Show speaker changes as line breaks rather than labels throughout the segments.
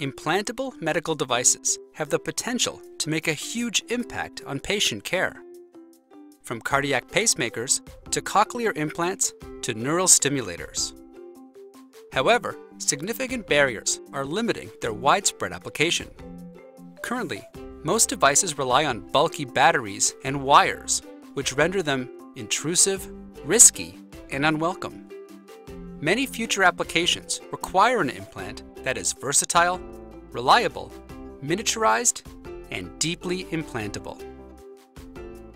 Implantable medical devices have the potential to make a huge impact on patient care. From cardiac pacemakers to cochlear implants to neural stimulators. However, significant barriers are limiting their widespread application. Currently, most devices rely on bulky batteries and wires, which render them intrusive, risky, and unwelcome. Many future applications require an implant that is versatile, reliable, miniaturized, and deeply implantable.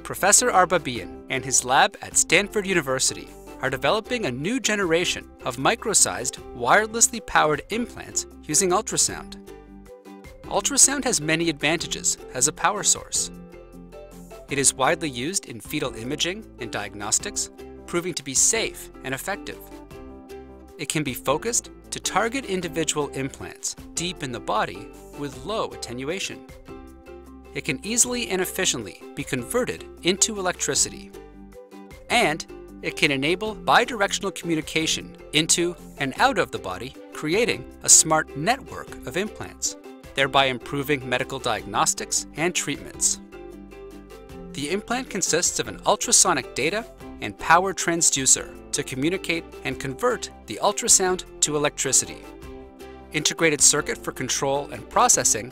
Professor Arbabian and his lab at Stanford University are developing a new generation of micro-sized, wirelessly powered implants using ultrasound. Ultrasound has many advantages as a power source. It is widely used in fetal imaging and diagnostics, proving to be safe and effective. It can be focused to target individual implants deep in the body with low attenuation. It can easily and efficiently be converted into electricity. And it can enable bidirectional communication into and out of the body, creating a smart network of implants thereby improving medical diagnostics and treatments. The implant consists of an ultrasonic data and power transducer to communicate and convert the ultrasound to electricity, integrated circuit for control and processing,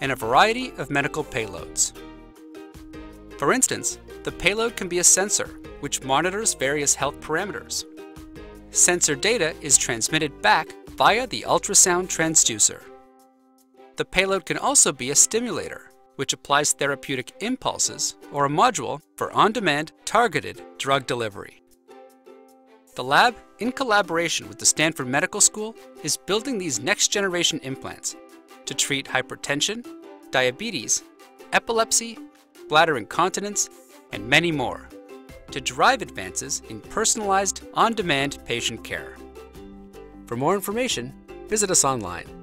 and a variety of medical payloads. For instance, the payload can be a sensor, which monitors various health parameters. Sensor data is transmitted back via the ultrasound transducer. The payload can also be a stimulator, which applies therapeutic impulses, or a module for on-demand, targeted drug delivery. The lab, in collaboration with the Stanford Medical School, is building these next-generation implants to treat hypertension, diabetes, epilepsy, bladder incontinence, and many more, to drive advances in personalized, on-demand patient care. For more information, visit us online